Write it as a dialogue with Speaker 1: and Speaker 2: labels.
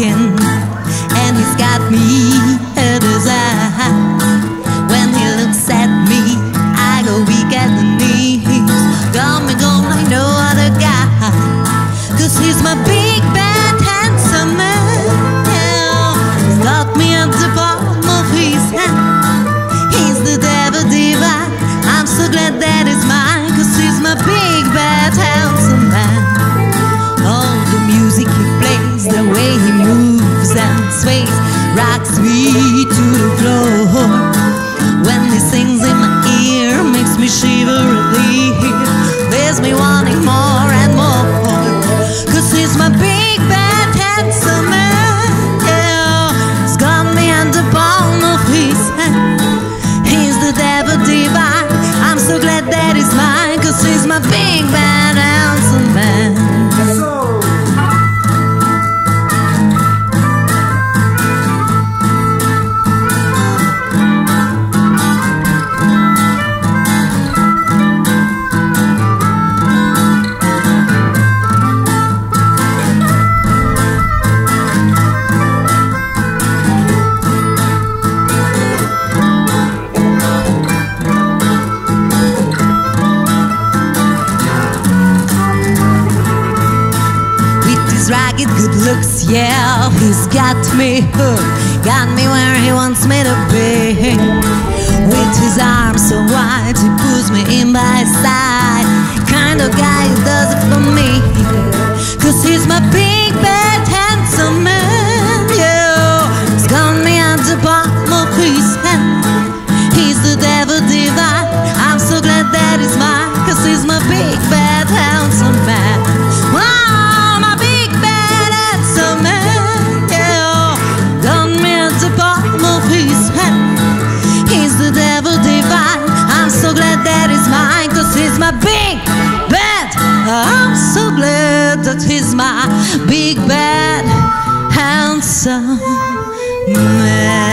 Speaker 1: looking and he's got me in his eye. When he looks at me, I go weak at the knees. Got me going like no other guy, cause he's my baby. Rocks me to the floor. When he sings in my ear, makes me shiver a little, leaves me wanting more and more. Cause he's my big bad handsome man. Yeah, he's got me at the palm of his hand. He's the devil divine. I'm so glad that he's mine, cause he's my big bad ragged good looks, yeah, he's got me hooked. Got me where he wants me to be. With his arms so wide, he pulls me in by his side. Kind of guy who does it for me. Cause he's my big, bad, handsome man, yeah. He's got me at the palm of his hand. He's the devil divine. So glad that he's my big, bad, handsome man.